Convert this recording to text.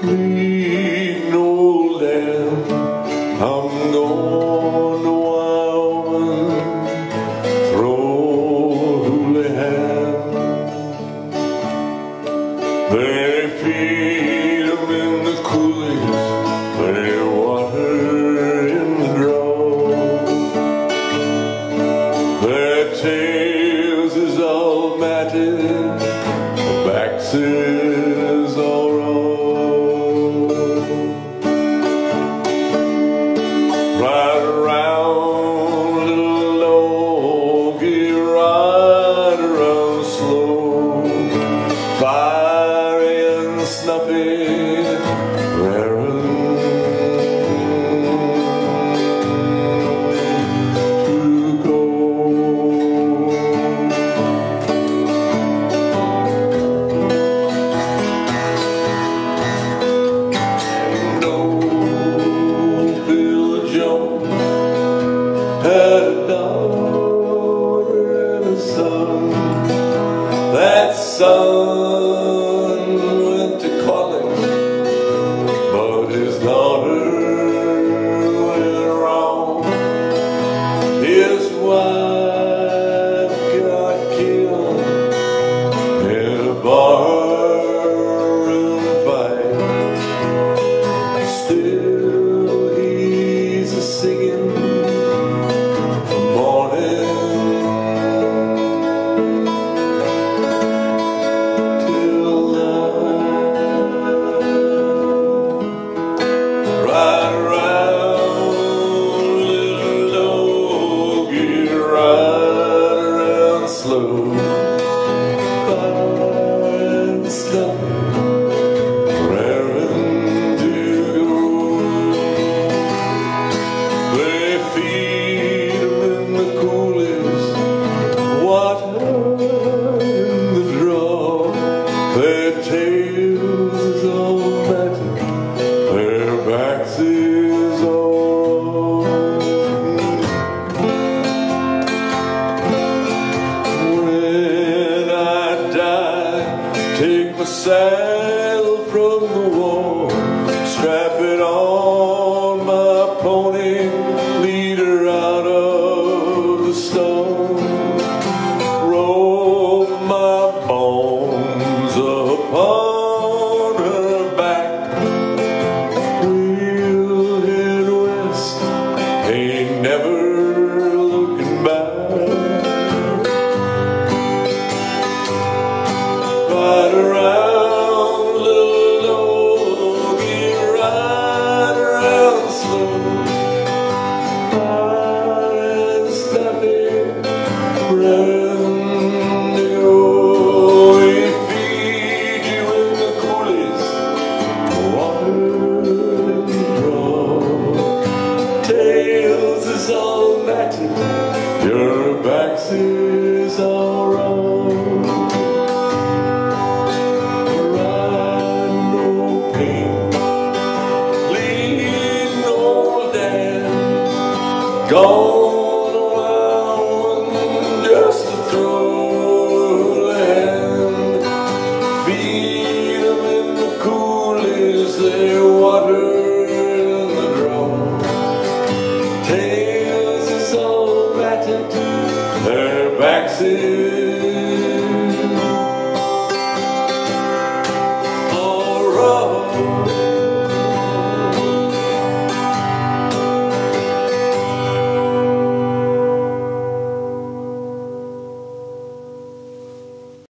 I'm throw. They feed them in the coulees, they water in the ground. Their tails is all matted, backs is right around. saddle from the wall, strap it on my pony, lead her out of the stone, roll my bones upon her back, we'll head west, ain't never looking back. Your back's is all wrong no pain no damn Gone around just to throw.